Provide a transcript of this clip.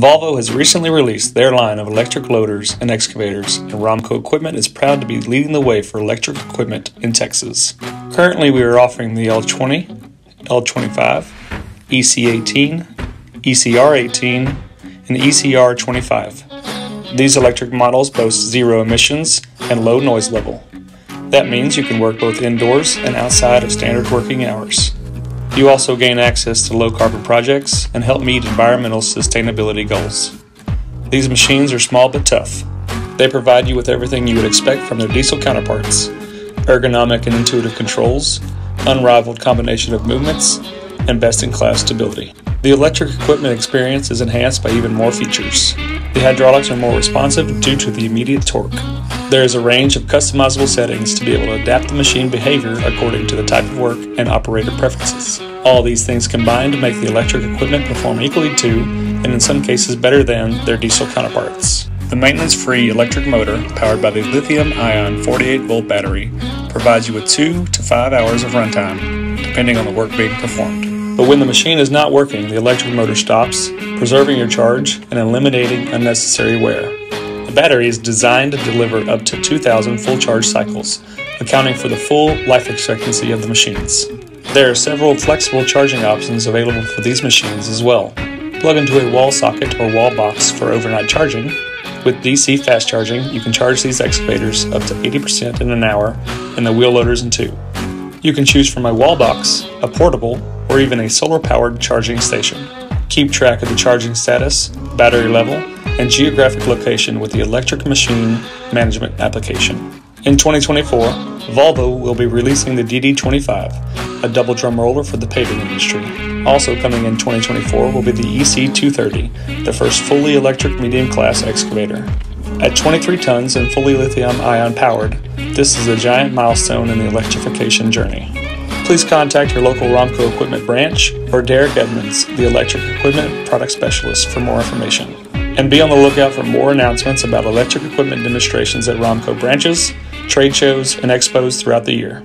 Volvo has recently released their line of electric loaders and excavators, and Romco Equipment is proud to be leading the way for electric equipment in Texas. Currently, we are offering the L20, L25, EC18, ECR18, and ECR25. These electric models boast zero emissions and low noise level. That means you can work both indoors and outside of standard working hours. You also gain access to low carbon projects and help meet environmental sustainability goals. These machines are small but tough. They provide you with everything you would expect from their diesel counterparts ergonomic and intuitive controls, unrivaled combination of movements, and best in class stability. The electric equipment experience is enhanced by even more features. The hydraulics are more responsive due to the immediate torque. There is a range of customizable settings to be able to adapt the machine behavior according to the type of work and operator preferences. All these things combined make the electric equipment perform equally to, and in some cases better than, their diesel counterparts. The maintenance free electric motor, powered by the lithium ion 48 volt battery, provides you with 2 to 5 hours of runtime, depending on the work being performed. But when the machine is not working, the electric motor stops, preserving your charge and eliminating unnecessary wear battery is designed to deliver up to 2,000 full charge cycles, accounting for the full life expectancy of the machines. There are several flexible charging options available for these machines as well. Plug into a wall socket or wall box for overnight charging. With DC fast charging, you can charge these excavators up to 80% in an hour and the wheel loaders in two. You can choose from a wall box, a portable, or even a solar powered charging station. Keep track of the charging status, battery level, and geographic location with the Electric Machine Management application. In 2024, Volvo will be releasing the DD25, a double drum roller for the paving industry. Also coming in 2024 will be the EC230, the first fully electric medium class excavator. At 23 tons and fully lithium ion powered, this is a giant milestone in the electrification journey. Please contact your local Romco Equipment branch or Derrick Edmonds, the electric equipment product specialist, for more information. And be on the lookout for more announcements about electric equipment demonstrations at Romco branches, trade shows, and expos throughout the year.